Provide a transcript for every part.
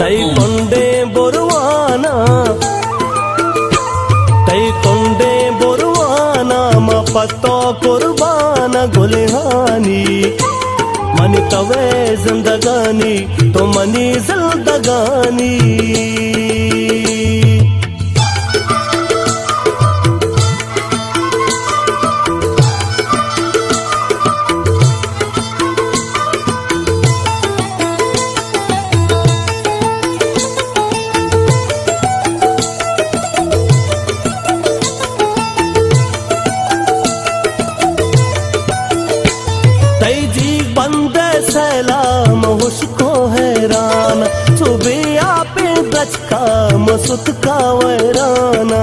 தை கொண்டே பொருவானா தை கொண்டே பொருவானா மப்பத்தோ குர்பான குலிஹானி मनी तवे जिंदगानी तो मनी जिंदगानी जी बंदे सलाम उसको हैरान। सुबह आपे दचका मसुत का वैराना।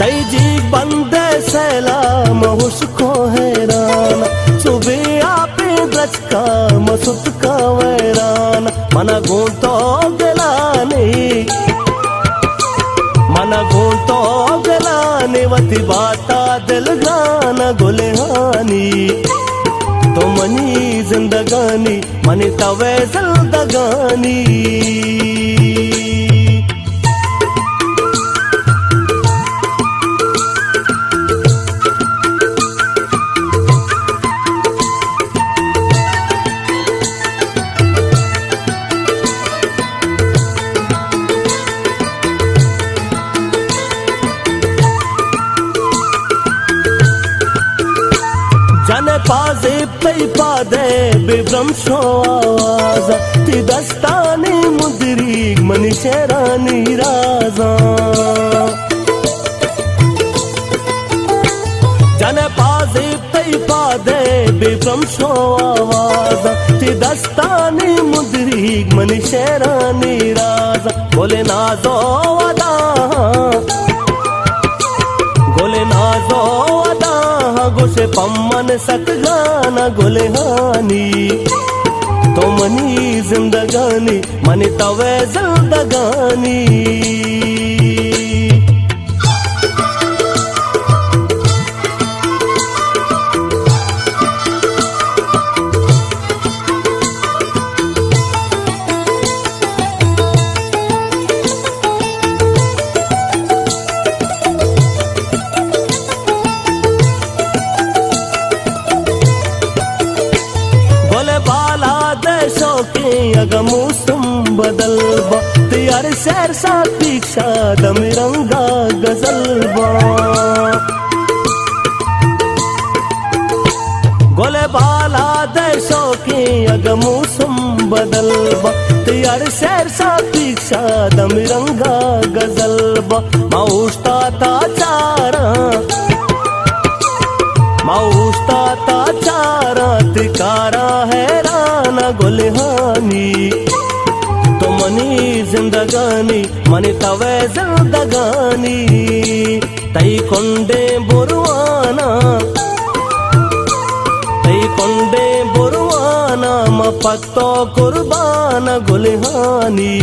तई जी बंदे सलाम उसको हैरान। सुबह आपे दचका मसुत का वैरान। मन गूंतो गलाने गलाने वती बाता दिल गाना गुलहानी। तो मनी जिंदगानी मनी तवे जिंदगानी। पाजे पै पादे बिभ्रम शो आवाज़। ती दस्ताने मुद्री, मनी शेरानी राजा। जन आवाज़। ती दस्ताने मुद्री, मनी शेरानी राजा। बोले नाजो वदा गोसे पम्मन सतगाना गुलहानी। हानी तो मनी जिंदगानी मनी तवे जिंदगानी। के अगमू सुम बदल तियार शहर सा पीछा दमिरंगा गज़ल गोले बाला देशों के अगमू सुम बदल तियार शहर सा पीछा दमिरंगा गज़ल मऊस्ता ता चारा मऊस्ता ता तिकारा हैराना गुलहानी तो मनी కుందగాని ಮನೆ ತವೆ ಜಲ್ದಗಾನಿ ತೈಕೊಂಡೆ ಬೊರುವಾನ ತೈಕೊಂಡೆ ಬೊರುವಾನ ಮ ಪತ್ತೋ ಕುರ್ಬಾನ ಗುಲಿಹಾನಿ